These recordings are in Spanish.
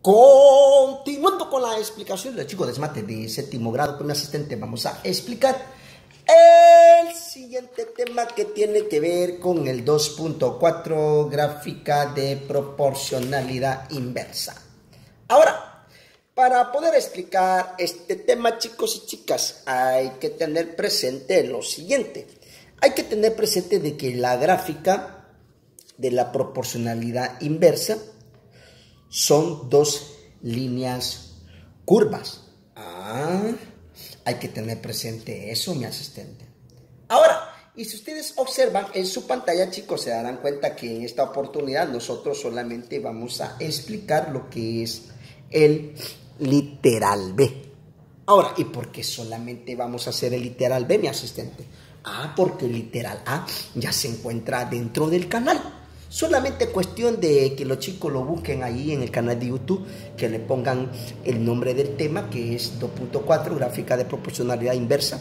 Continuando con la explicación del chico de de séptimo grado con mi asistente, vamos a explicar el siguiente tema que tiene que ver con el 2.4 gráfica de proporcionalidad inversa. Ahora, para poder explicar este tema, chicos y chicas, hay que tener presente lo siguiente. Hay que tener presente de que la gráfica de la proporcionalidad inversa son dos líneas curvas. Ah, hay que tener presente eso, mi asistente. Ahora, y si ustedes observan en su pantalla, chicos, se darán cuenta que en esta oportunidad nosotros solamente vamos a explicar lo que es el literal B. Ahora, ¿y por qué solamente vamos a hacer el literal B, mi asistente? Ah, porque el literal A ya se encuentra dentro del canal. Solamente cuestión de que los chicos lo busquen ahí en el canal de YouTube, que le pongan el nombre del tema, que es 2.4, gráfica de proporcionalidad inversa,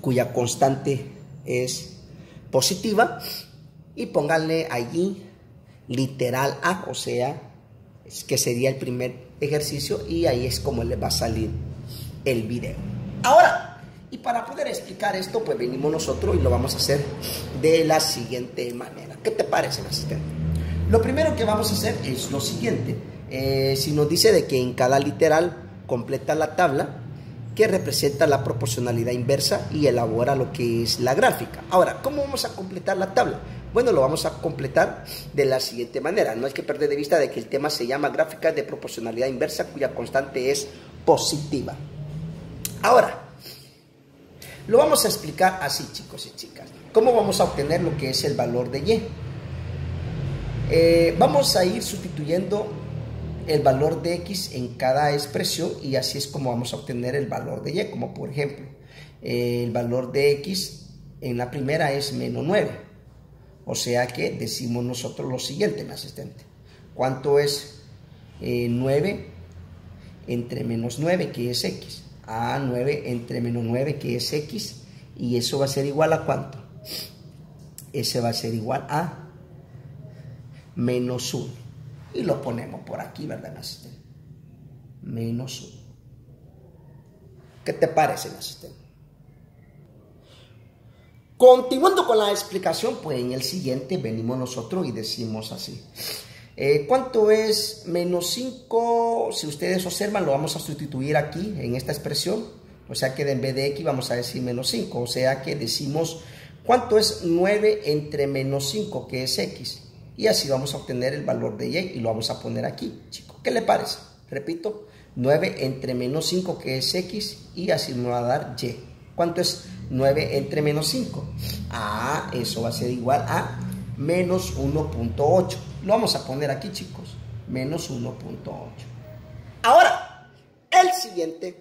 cuya constante es positiva, y pónganle allí literal A, o sea, que sería el primer ejercicio, y ahí es como les va a salir el video. Ahora, y para poder explicar esto, pues venimos nosotros y lo vamos a hacer de la siguiente manera. ¿Qué te parece, asistente? Lo primero que vamos a hacer es lo siguiente. Eh, si nos dice de que en cada literal completa la tabla que representa la proporcionalidad inversa y elabora lo que es la gráfica. Ahora, ¿cómo vamos a completar la tabla? Bueno, lo vamos a completar de la siguiente manera. No hay que perder de vista de que el tema se llama gráfica de proporcionalidad inversa cuya constante es positiva. Ahora, lo vamos a explicar así, chicos y chicas. ¿Cómo vamos a obtener lo que es el valor de Y? Eh, vamos a ir sustituyendo el valor de X en cada expresión y así es como vamos a obtener el valor de Y. Como por ejemplo, el valor de X en la primera es menos 9. O sea que decimos nosotros lo siguiente, mi asistente. ¿Cuánto es 9 eh, entre menos 9, que es X? A 9 entre menos 9 que es x y eso va a ser igual a cuánto? Ese va a ser igual a menos 1 y lo ponemos por aquí, ¿verdad, asistente? Menos 1. ¿Qué te parece, asistente? Continuando con la explicación, pues en el siguiente venimos nosotros y decimos así. Eh, ¿Cuánto es menos 5? Si ustedes observan, lo vamos a sustituir aquí en esta expresión. O sea que en vez de x vamos a decir menos 5. O sea que decimos, ¿cuánto es 9 entre menos 5, que es x? Y así vamos a obtener el valor de y y lo vamos a poner aquí, chicos. ¿Qué le parece? Repito, 9 entre menos 5, que es x, y así nos va a dar y. ¿Cuánto es 9 entre menos 5? Ah, eso va a ser igual a menos 1.8. Lo vamos a poner aquí, chicos. Menos 1.8. Ahora, el siguiente.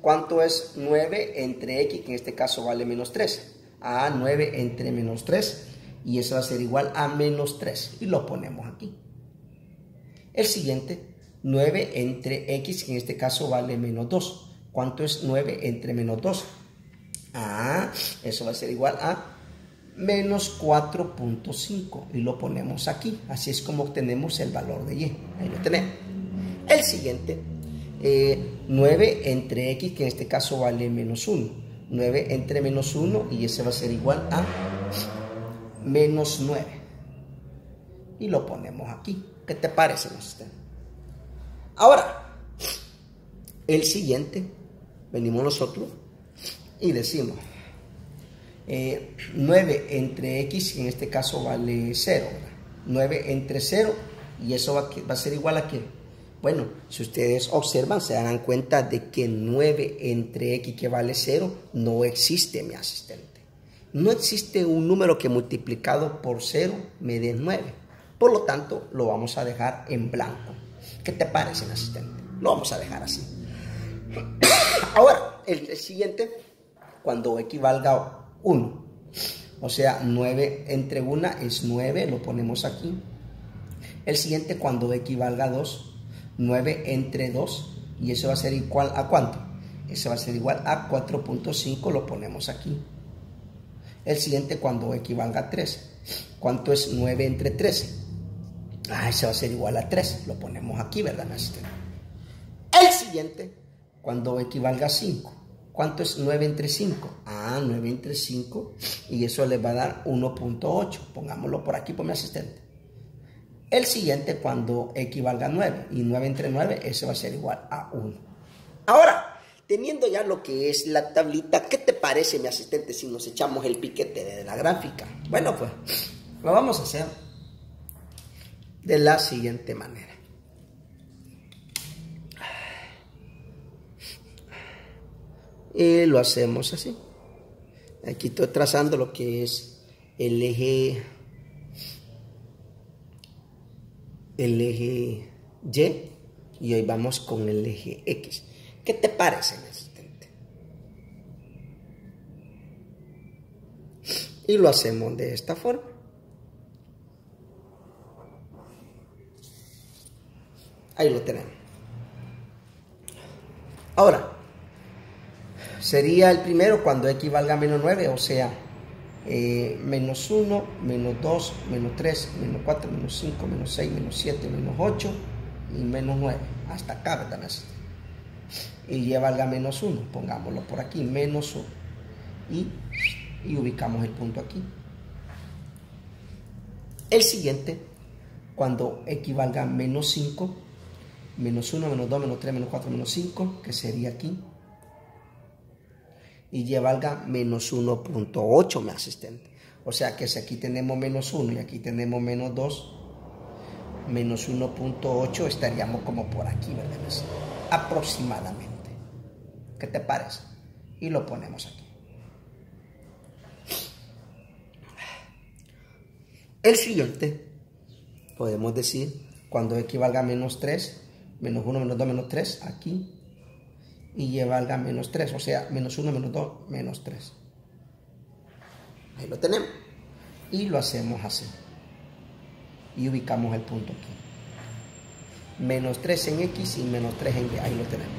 ¿Cuánto es 9 entre x, que en este caso vale menos 3? A 9 entre menos 3. Y eso va a ser igual a menos 3. Y lo ponemos aquí. El siguiente, 9 entre x, que en este caso vale menos 2. ¿Cuánto es 9 entre menos 2? Ah, eso va a ser igual a menos 4.5 y lo ponemos aquí. Así es como obtenemos el valor de y. Ahí lo tenemos. El siguiente, 9 eh, entre x, que en este caso vale menos 1. 9 entre menos 1 y ese va a ser igual a menos 9. Y lo ponemos aquí. ¿Qué te parece, Ahora, el siguiente, venimos nosotros y decimos 9 eh, entre x, en este caso vale 0. 9 entre 0 y eso va, a ser igual a qué? Bueno, si ustedes observan, se darán cuenta de que 9 entre x que vale 0 no existe, mi asistente. No existe un número que multiplicado por 0 me dé 9. Por lo tanto, lo vamos a dejar en blanco. ¿Qué te parece, mi asistente? Lo vamos a dejar así. Ahora, el siguiente, cuando equivalga 1. O sea, 9 entre 1 es 9, lo ponemos aquí. El siguiente cuando equivalga a 2, 9 entre 2, y eso va a ser igual a cuánto? Eso va a ser igual a 4.5, lo ponemos aquí. El siguiente cuando equivalga a 3. ¿Cuánto es 9 entre 13? Ah, ese va a ser igual a 3. Lo ponemos aquí, ¿verdad? El siguiente, cuando equivalga a 5. ¿Cuánto es 9 entre 5? Ah, 9 entre 5. Y eso le va a dar 1.8. Pongámoslo por aquí por mi asistente. El siguiente, cuando equivalga a 9. Y 9 entre 9, ese va a ser igual a 1. Ahora, teniendo ya lo que es la tablita, ¿qué te parece, mi asistente, si nos echamos el piquete de la gráfica? Bueno, pues lo vamos a hacer de la siguiente manera. Y lo hacemos así. Aquí estoy trazando lo que es el eje el eje Y y hoy vamos con el eje X. ¿Qué te parece, mi asistente? Y lo hacemos de esta forma. Ahí lo tenemos. Ahora, sería el primero cuando x valga menos 9, o sea, eh, menos 1, menos 2, menos 3, menos 4, menos 5, menos 6, menos 7, menos 8 y menos 9. Hasta acá, ¿verdad? Y ya valga menos 1, pongámoslo por aquí, menos 1. Y, y ubicamos el punto aquí. El siguiente, cuando equivalga menos 5, menos 1, menos 2, menos 3, menos 4, menos 5, que sería aquí. Y ya valga menos 1.8, mi asistente. O sea que si aquí tenemos menos 1 y aquí tenemos menos 2, menos 1.8 estaríamos como por aquí, ¿verdad? Aproximadamente. ¿Qué te parece? Y lo ponemos aquí. El siguiente, podemos decir, cuando equivalga a menos 3, menos 1, menos 2, menos 3, aquí, y valga menos 3, o sea, menos 1, menos 2, menos 3. Ahí lo tenemos. Y lo hacemos así. Y ubicamos el punto aquí. Menos 3 en X y menos 3 en Y. Ahí lo tenemos.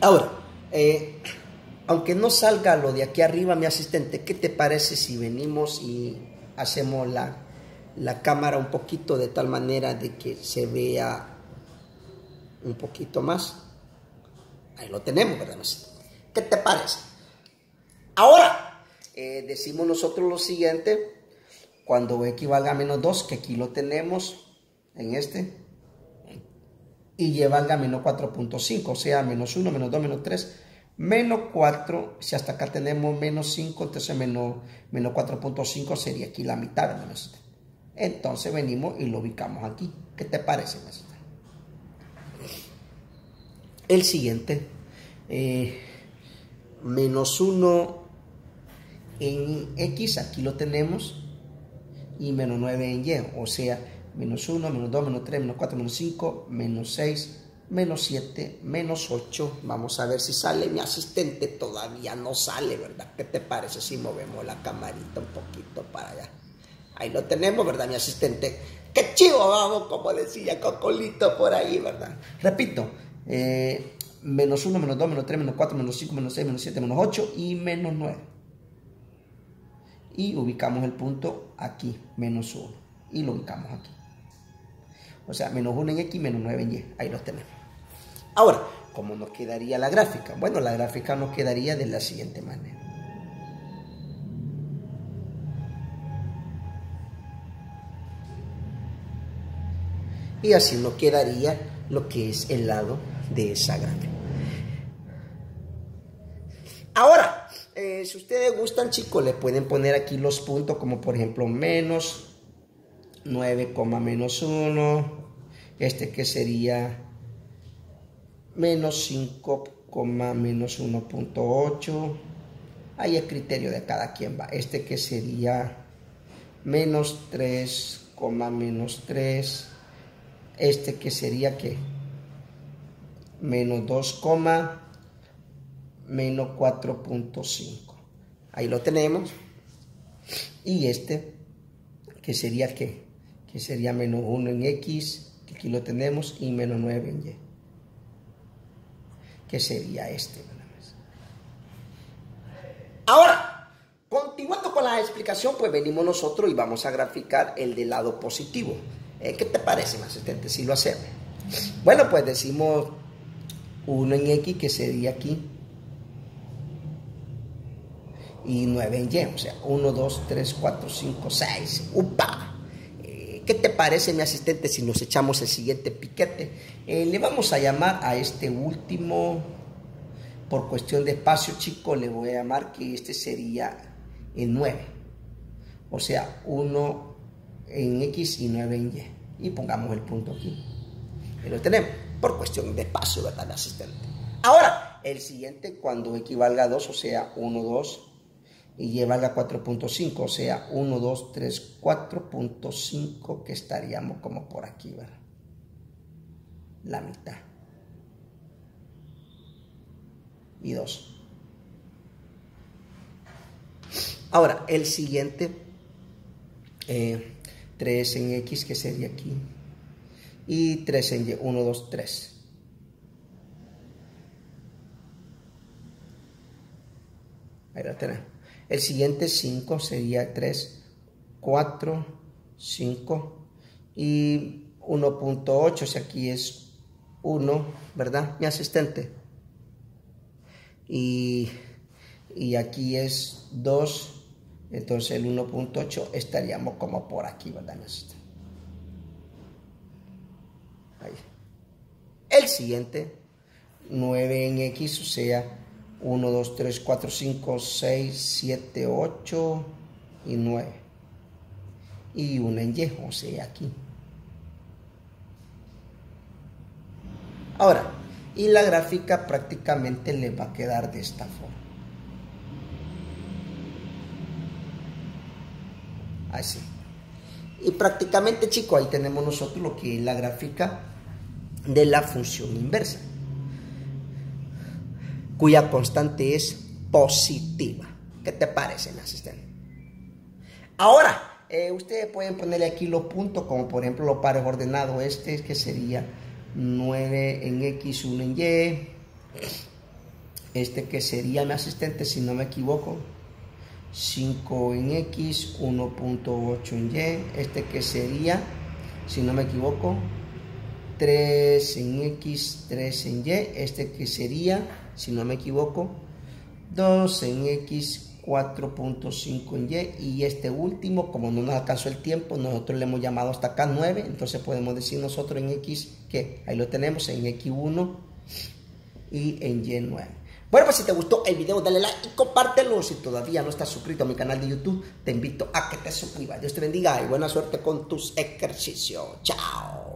Ahora, eh, aunque no salga lo de aquí arriba, mi asistente, ¿qué te parece si venimos y hacemos la la cámara un poquito de tal manera de que se vea un poquito más. Ahí lo tenemos, ¿verdad? ¿Qué te parece? Ahora, eh, decimos nosotros lo siguiente, cuando equivalga a menos 2, que aquí lo tenemos en este, y llevalga a menos 4.5, o sea, menos 1, menos 2, menos 3, menos 4, si hasta acá tenemos menos 5, entonces menos, menos 4.5 sería aquí la mitad, ¿verdad? Entonces venimos y lo ubicamos aquí. ¿Qué te parece, El siguiente, eh, menos 1 en X, aquí lo tenemos, y menos 9 en Y, o sea, menos 1, menos 2, menos 3, menos 4, menos 5, menos 6, menos 7, menos 8. Vamos a ver si sale. Mi asistente todavía no sale, ¿verdad? ¿Qué te parece si movemos la camarita un poquito para allá? Ahí lo tenemos, ¿verdad, mi asistente? ¡Qué chivo vamos! Como decía Cocolito por ahí, ¿verdad? Repito, eh, menos 1, menos 2, menos 3, menos 4, menos 5, menos 6, menos 7, menos 8 y menos 9. Y ubicamos el punto aquí, menos 1. Y lo ubicamos aquí. O sea, menos 1 en X, menos 9 en Y. Ahí lo tenemos. Ahora, ¿cómo nos quedaría la gráfica? Bueno, la gráfica nos quedaría de la siguiente manera. y así no quedaría lo que es el lado de esa gráfica. Ahora, eh, si ustedes gustan chicos, le pueden poner aquí los puntos como por ejemplo menos 9, menos 1, este que sería menos 5, menos 1.8, ahí el criterio de cada quien va, este que sería menos 3, menos 3, este que sería que menos 2, menos 4.5. Ahí lo tenemos. Y este que sería que, que sería menos 1 en X, aquí lo tenemos, y menos 9 en Y. Que sería este. Ahora, continuando con la explicación. pues venimos nosotros y vamos a graficar el del lado positivo. Eh, ¿Qué te parece, mi asistente, si lo hacemos? Bueno, pues decimos 1 en X, que sería aquí, y 9 en Y, o sea, 1, 2, 3, 4, 5, 6. ¡Upa! Eh, ¿Qué te parece, mi asistente, si nos echamos el siguiente piquete? Eh, le vamos a llamar a este último, por cuestión de espacio, chico, le voy a llamar que este sería el 9. O sea, 1 en X y 9 en Y. Y pongamos el punto aquí. Y lo tenemos, por cuestión de espacio, ¿verdad, mi asistente? Ahora, el siguiente, cuando equivalga a 2, o sea, 1, 2, y lleva la 4.5, o sea, 1, 2, 3, 4.5 que estaríamos como por aquí, ¿verdad? La mitad. Y 2. Ahora, el siguiente, eh, 3 en X, que sería aquí, y 3 en Y, 1, 2, 3. Ahí la tenemos. El siguiente 5 sería 3, 4, 5 y 1.8, o sea, aquí es 1, ¿verdad? Mi asistente. Y, y aquí es 2, entonces el 1.8 estaríamos como por aquí, ¿verdad, mi asistente? Ahí. El siguiente, 9 en X, o sea, 1, 2, 3, 4, 5, 6, 7, 8 y 9. Y una en Y, o sea, aquí. Ahora, y la gráfica prácticamente le va a quedar de esta forma. Así. Y prácticamente, chicos, ahí tenemos nosotros lo que es la gráfica de la función inversa cuya constante es positiva. ¿Qué te parece, asistente? Ahora, eh, ustedes pueden ponerle aquí los puntos, como por ejemplo los pares ordenados. Este que sería 9 en X, 1 en Y. Este que sería mi asistente, si no me equivoco. 5 en X, 1.8 en Y. Este que sería, si no me equivoco, 3 en X, 3 en Y. Este que sería si no me equivoco, 2 en X, 4.5 en Y y este último, como no nos alcanzó el tiempo, nosotros le hemos llamado hasta acá 9, entonces podemos decir nosotros en X que ahí lo tenemos en X1 y en Y9. Bueno, pues si te gustó el video, dale like y compártelo. Si todavía no estás suscrito a mi canal de YouTube, te invito a que te suscribas. Dios te bendiga y buena suerte con tus ejercicios. Chao.